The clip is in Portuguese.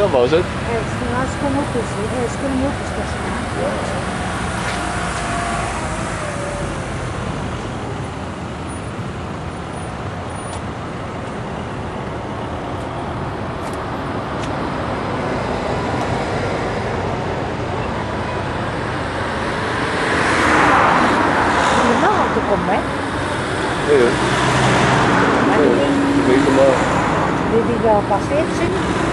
them, was it? Yes, nas komutus, yes, komutus taşıma. Yeah. Yeah. Maybe the passage.